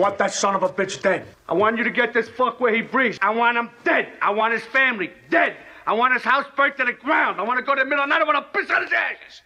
I want that son of a bitch dead. I want you to get this fuck where he breathes. I want him dead. I want his family dead. I want his house burnt to the ground. I want to go to the middle of the night. I want to piss on his ashes.